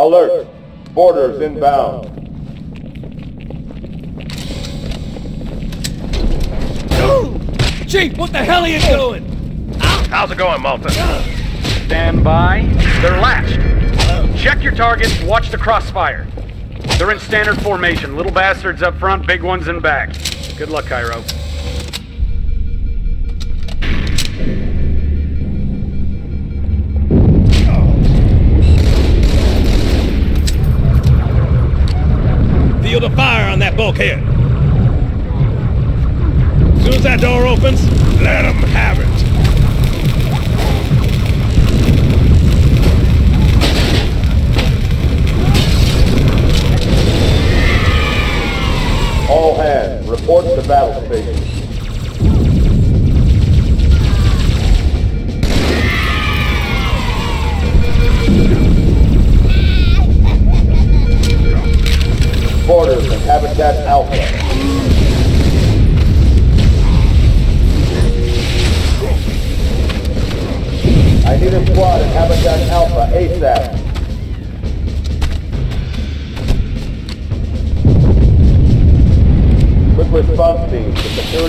Alert! Boarders inbound. Chief, what the hell are you doing? How's it going, Malta? Stand by. They're latched. Check your targets, watch the crossfire. They're in standard formation. Little bastards up front, big ones in back. Good luck, Cairo. Bulkhead. As soon as that door opens, let them have it.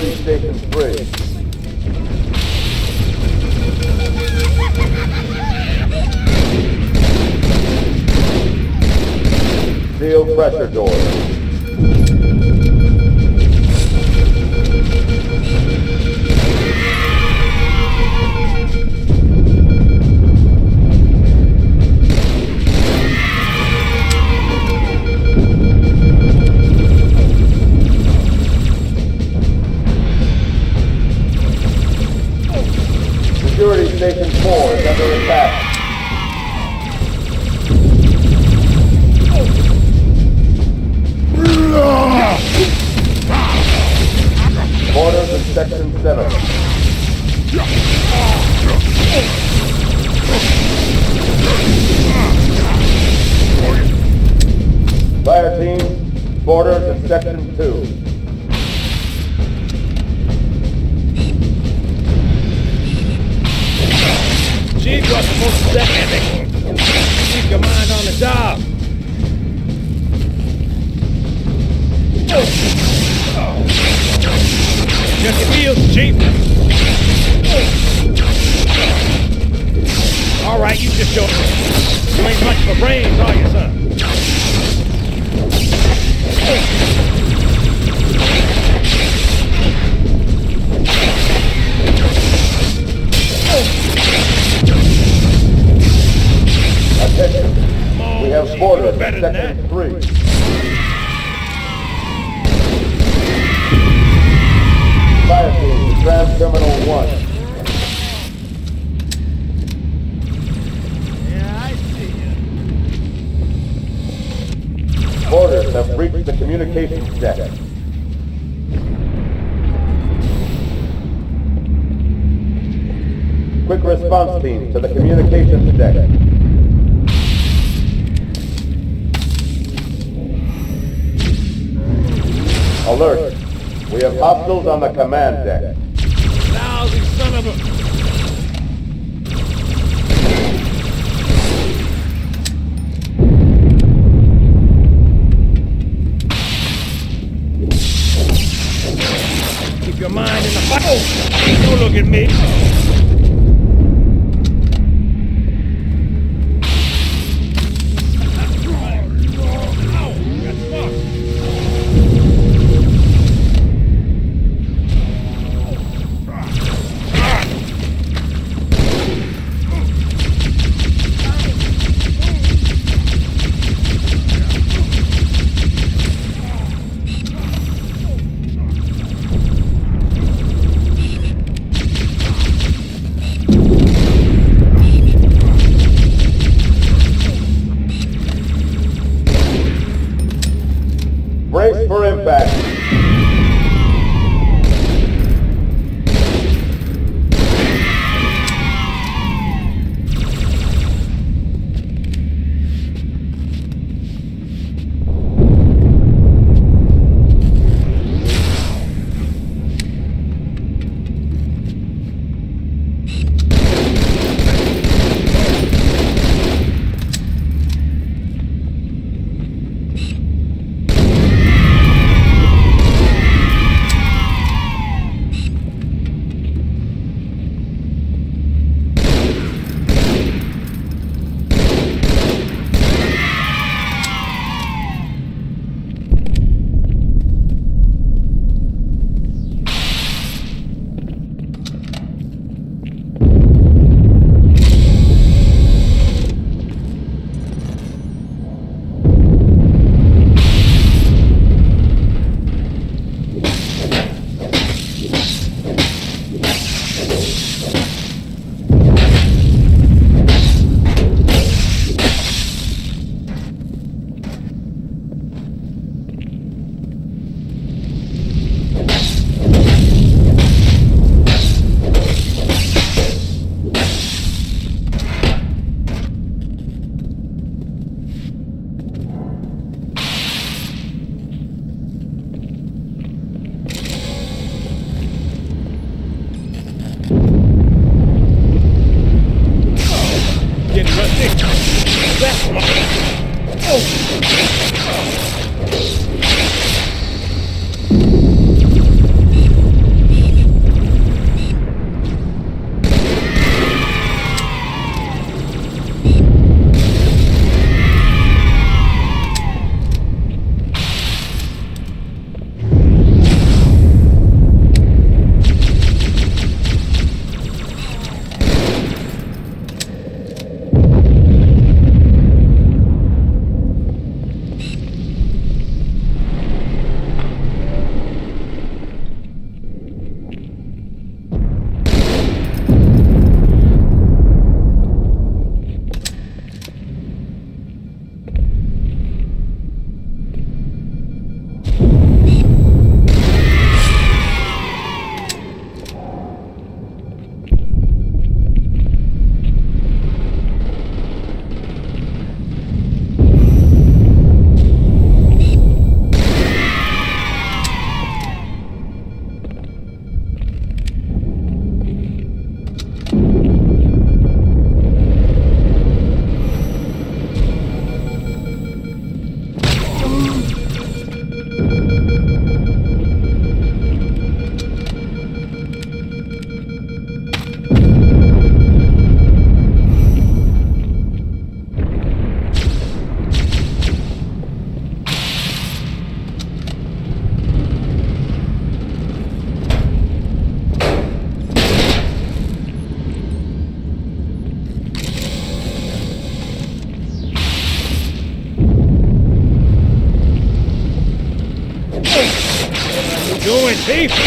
30 seconds Bridge. Seal pressure door. To the communications deck. Alert. We have hostiles on the command deck. Thief!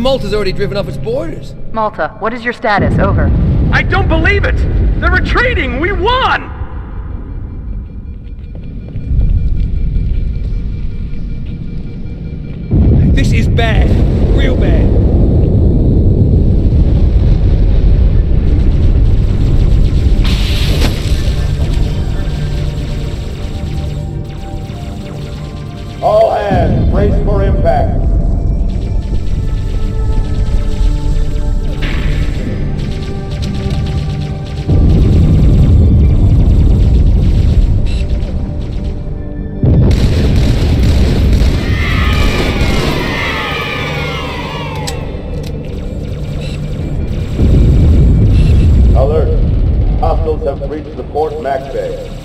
The Malta's already driven off its boarders. Malta, what is your status? Over. I don't believe it! They're retreating! We won! alert. Hostiles have breached the Fort MacBay.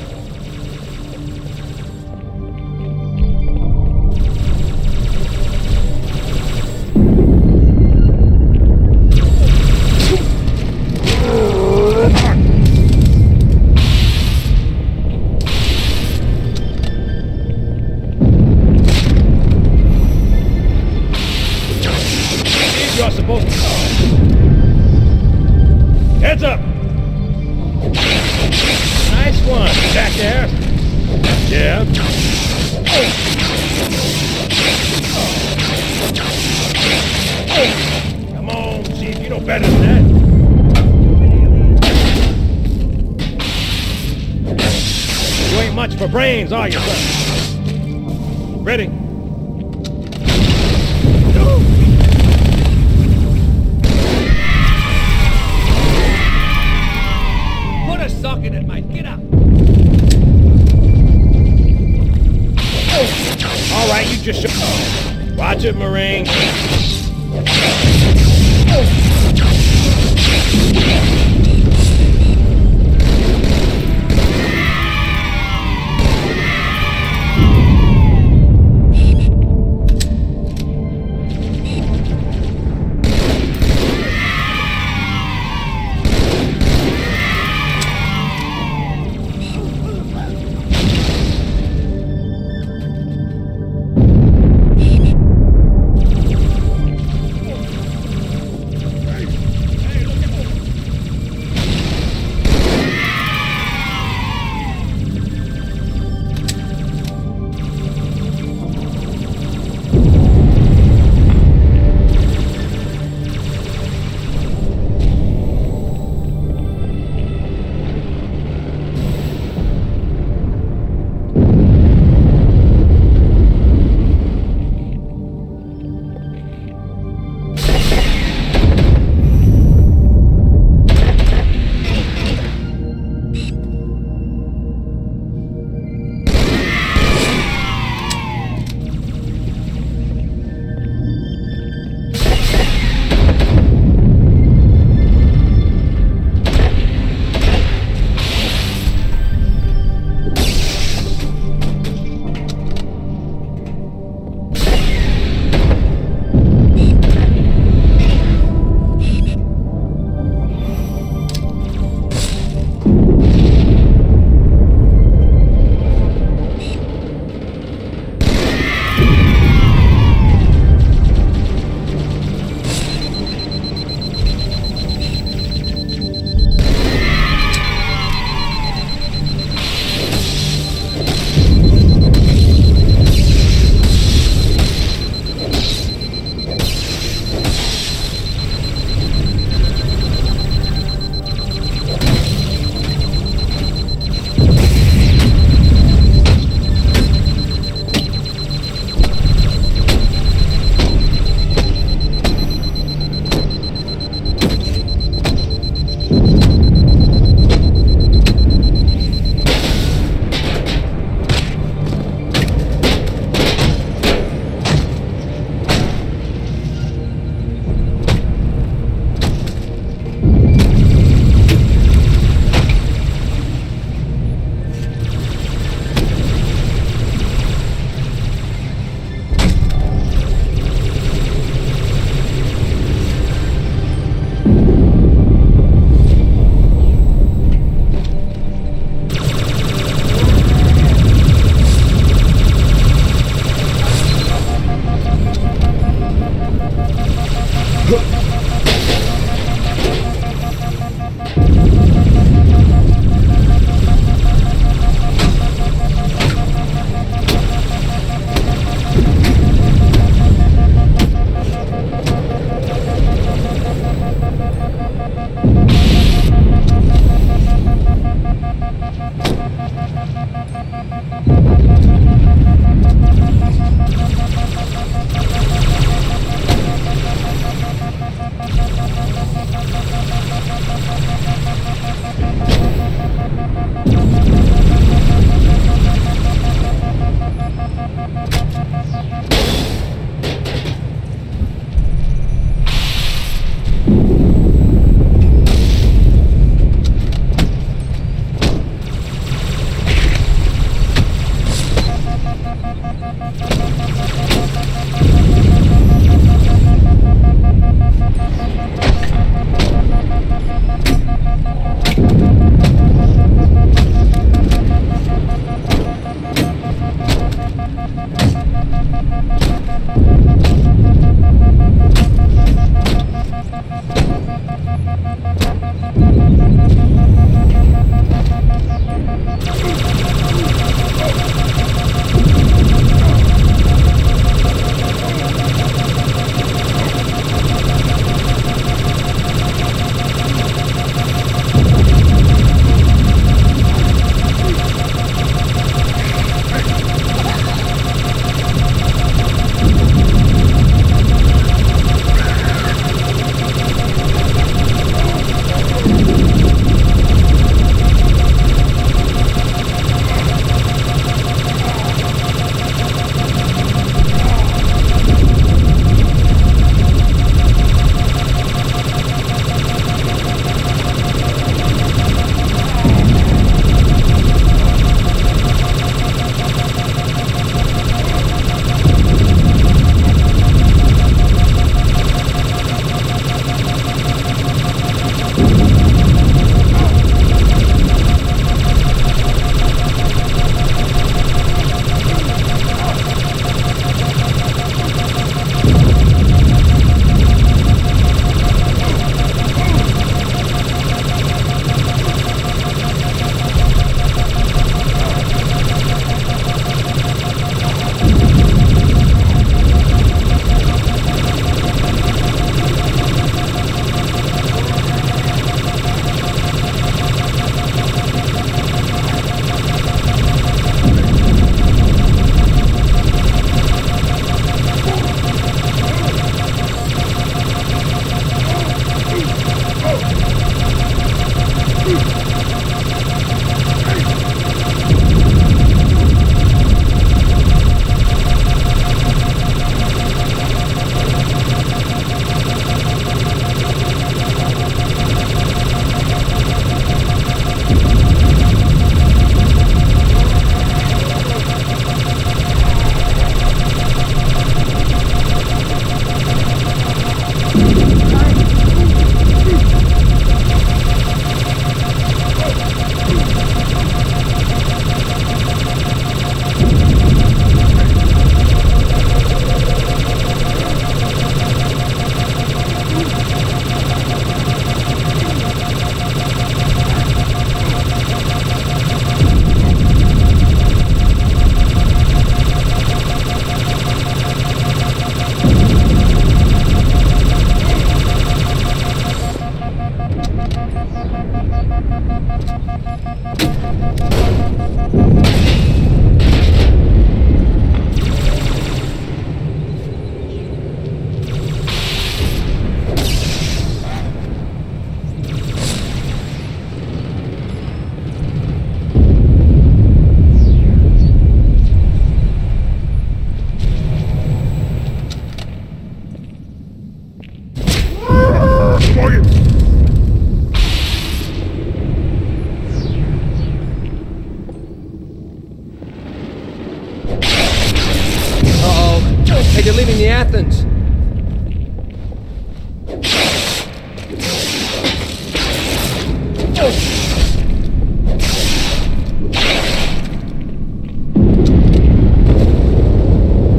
Athens.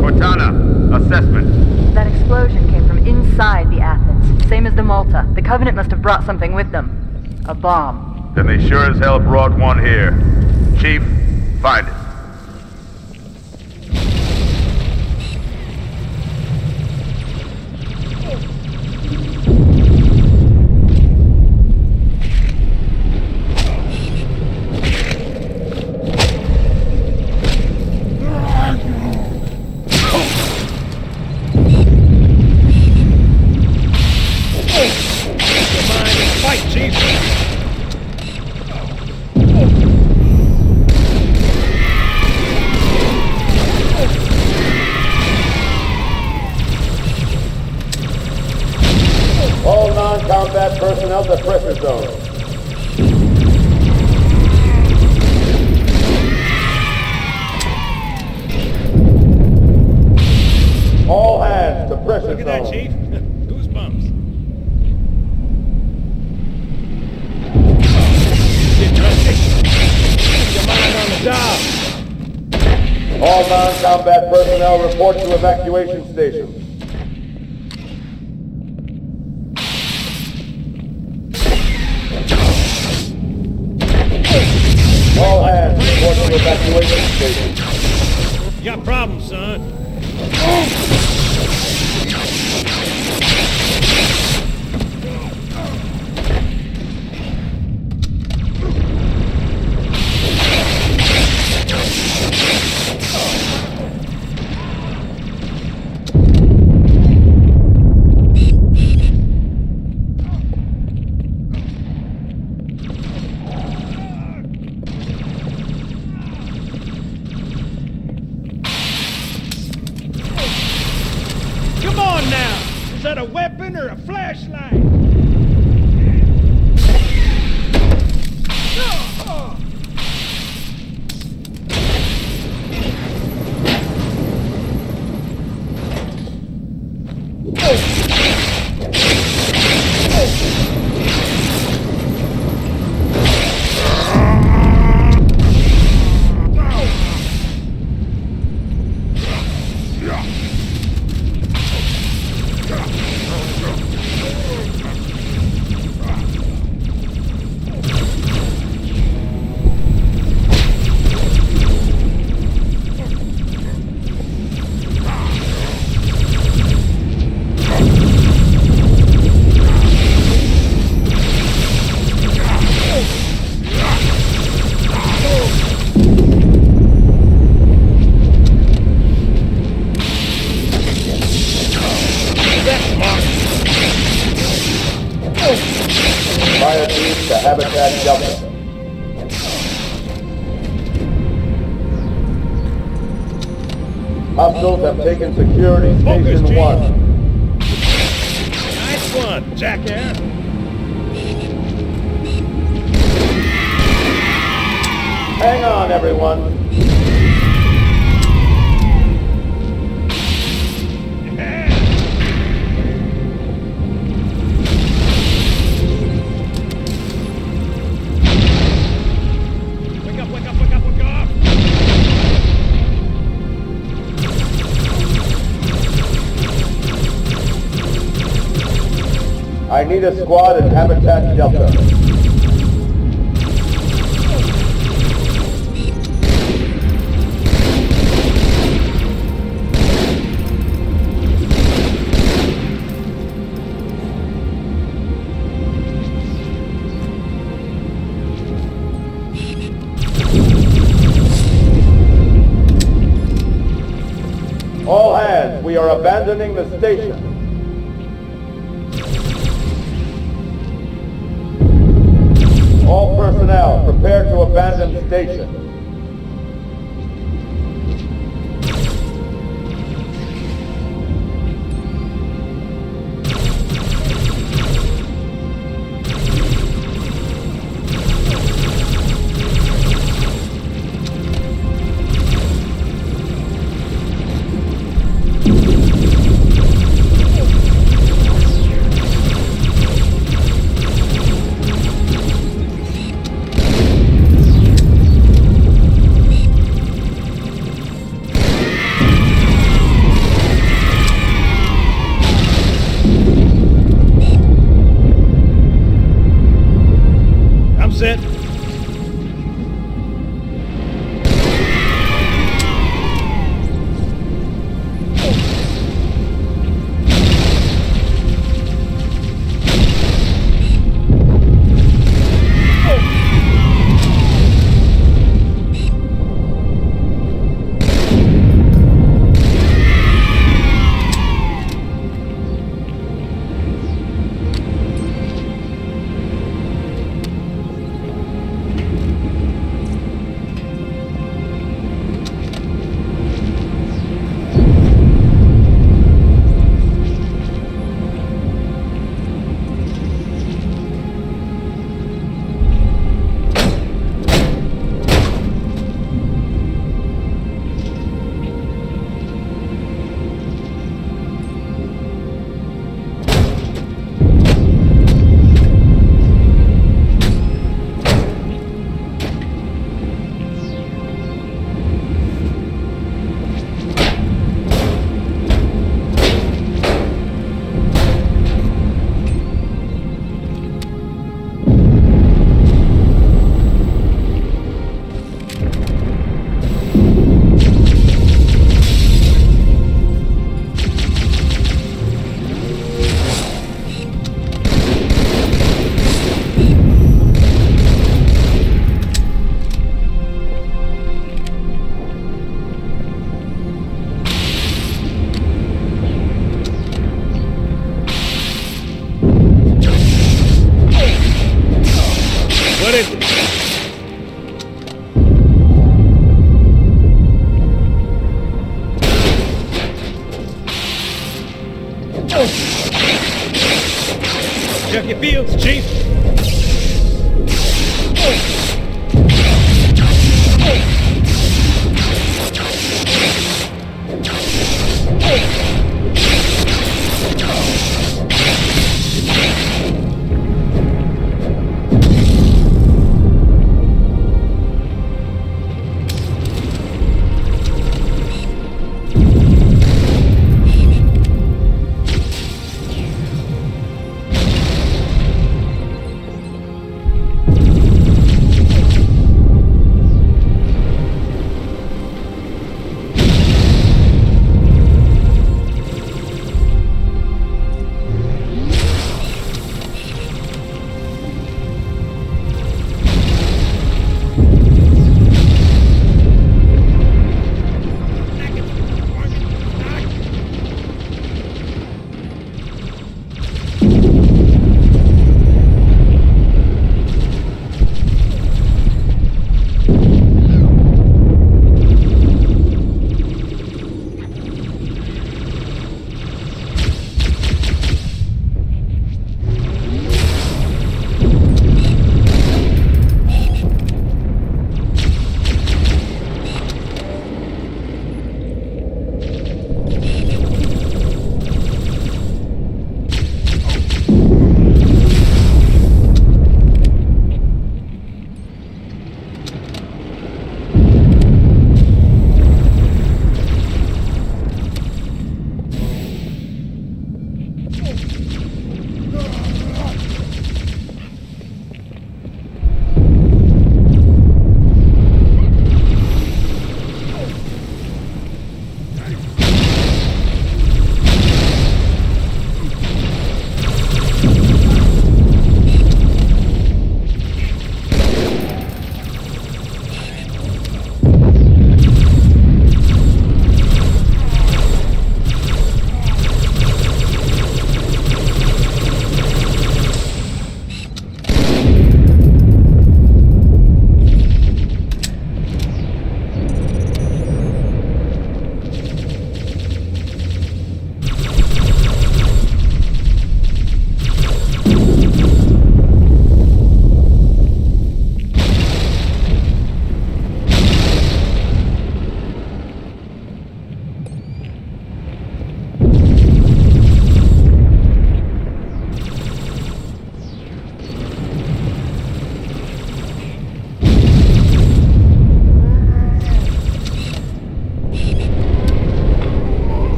Cortana, assessment. That explosion came from inside the Athens, same as the Malta. The Covenant must have brought something with them. A bomb. Then they sure as hell brought one here. Chief, find it. To evacuation stations. You got problems, son. Hostiles have taken security Focus, station Chief. one. Nice one, jackass. Hang on, everyone. I need a squad at Habitat Delta. All hands, we are abandoning the station.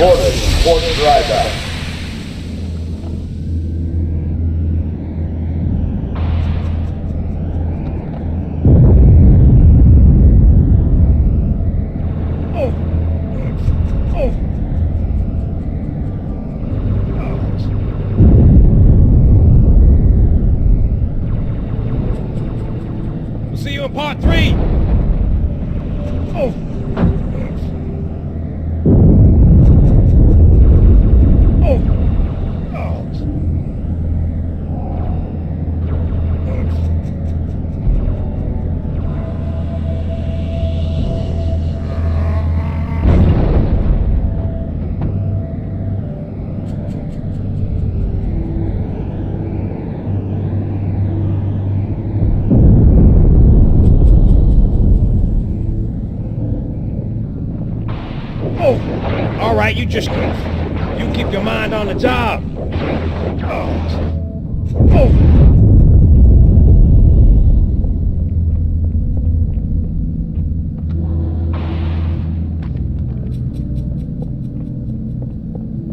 Alert. Boarders, port dry you just you keep your mind on the job. Oh. Oh.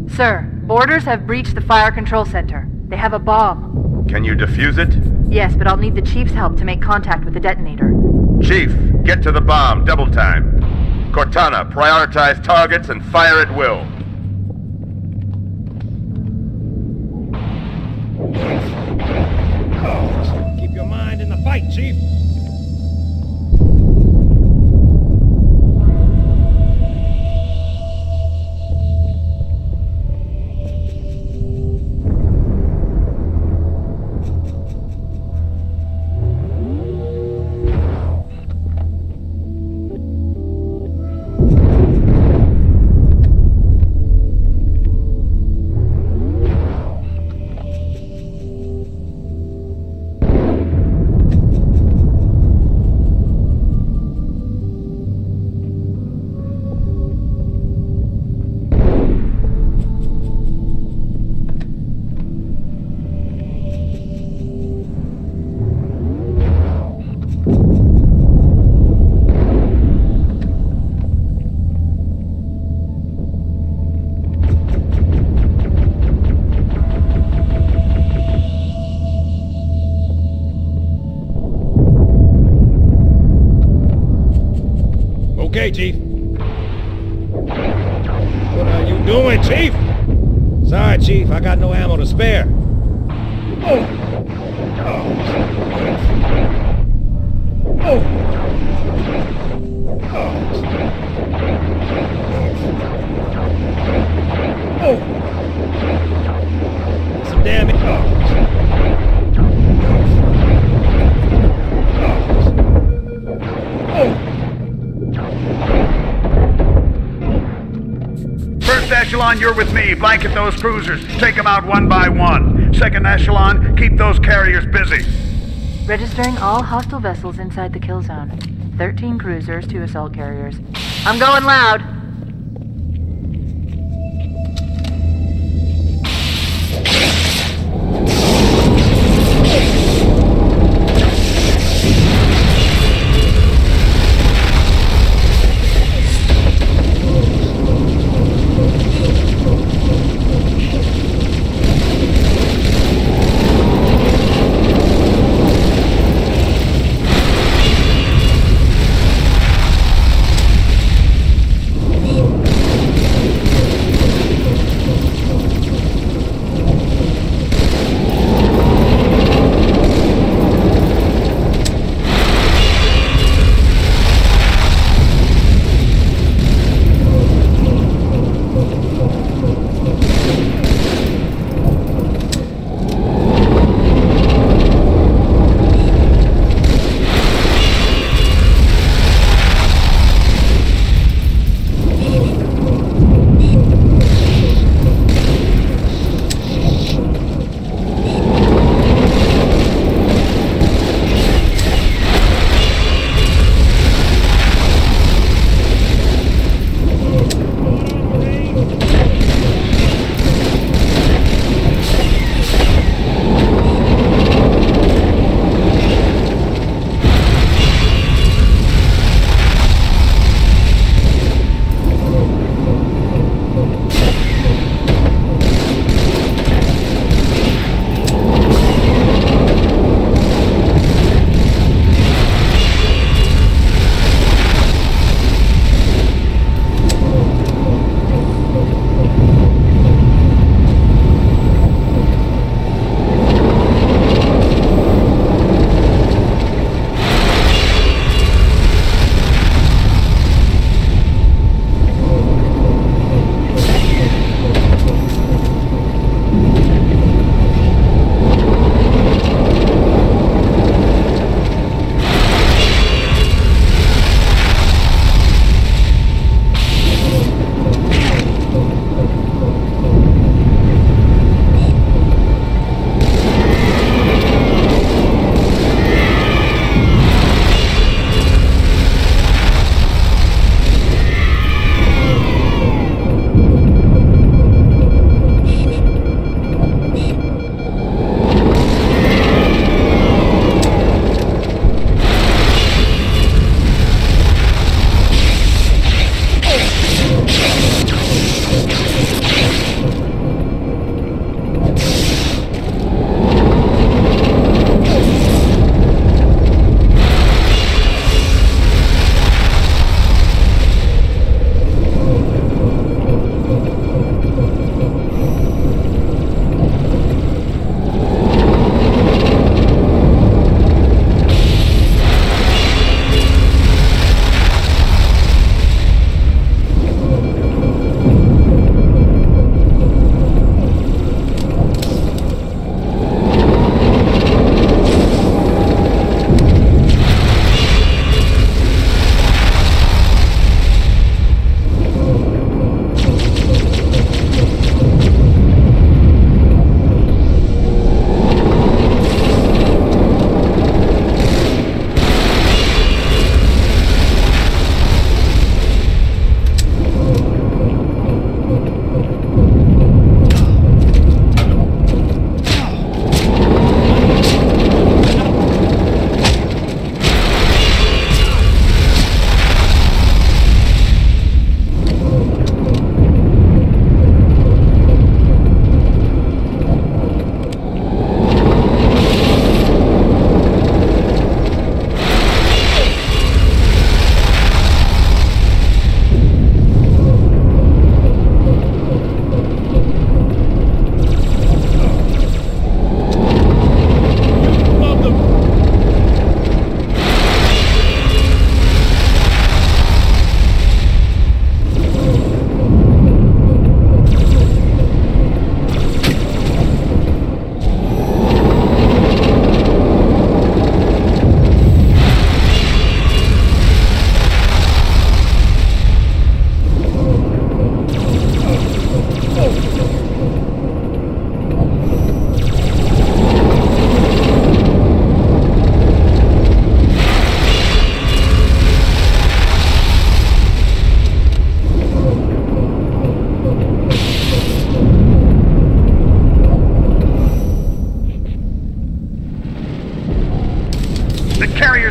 Sir, boarders have breached the fire control center. They have a bomb. Can you defuse it? Yes, but I'll need the Chief's help to make contact with the detonator. Chief, get to the bomb, double time. Cortana, prioritize targets and fire at will. Keep your mind in the fight, Chief. I got no ammo to spare. Echelon you're with me. Blanket those cruisers. Take them out one by one. Second echelon, keep those carriers busy. Registering all hostile vessels inside the kill zone. 13 cruisers, 2 assault carriers. I'm going loud.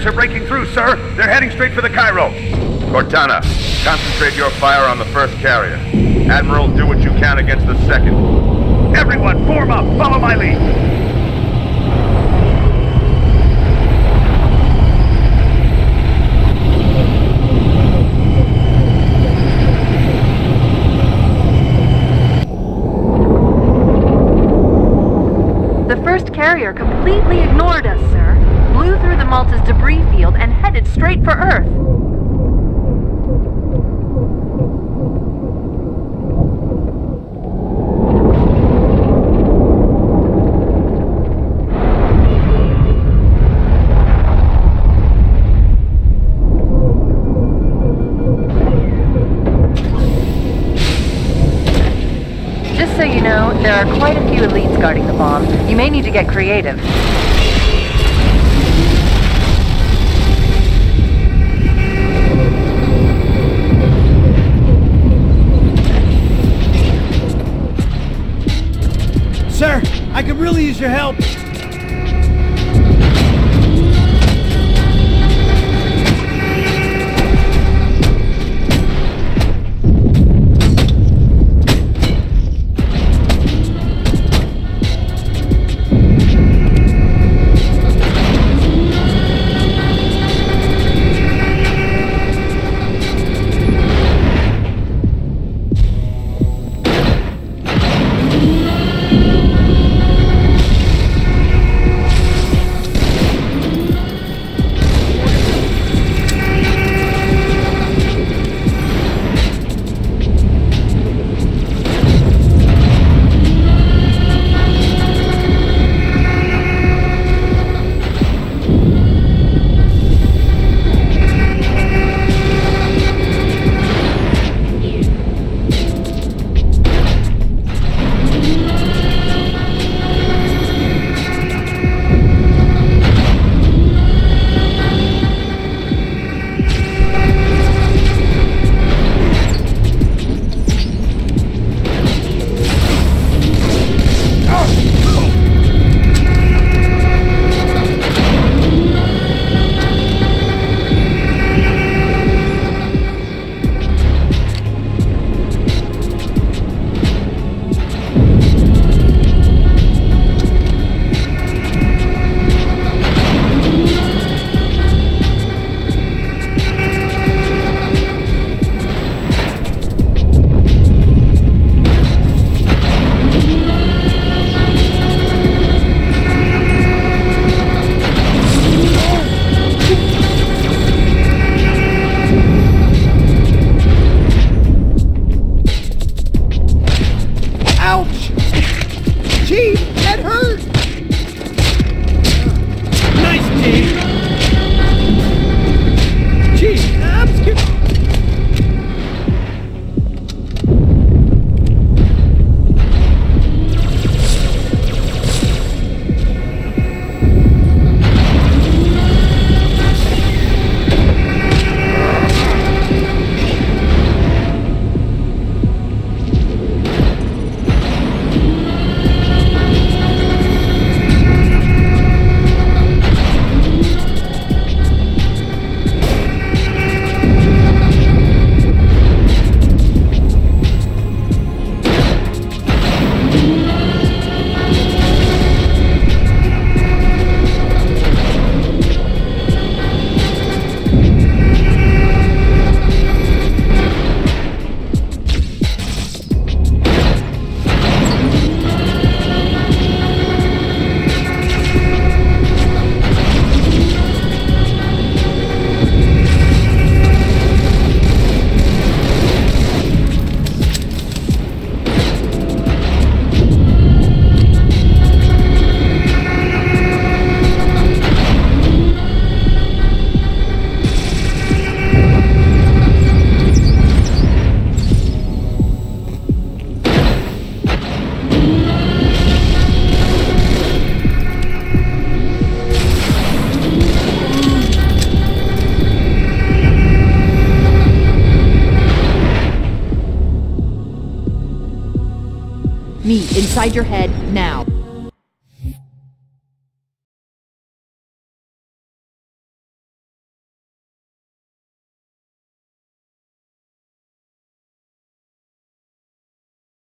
Carriers are breaking through, sir. They're heading straight for the Cairo. Cortana, concentrate your fire on the first carrier. Admiral, do what you can against the second. Everyone, form up. Follow my lead. The first carrier completely ignored us, sir. Through the Malta's debris field and headed straight for Earth. Just so you know, there are quite a few elites guarding the bomb. You may need to get creative. I could really use your help. Inside your head.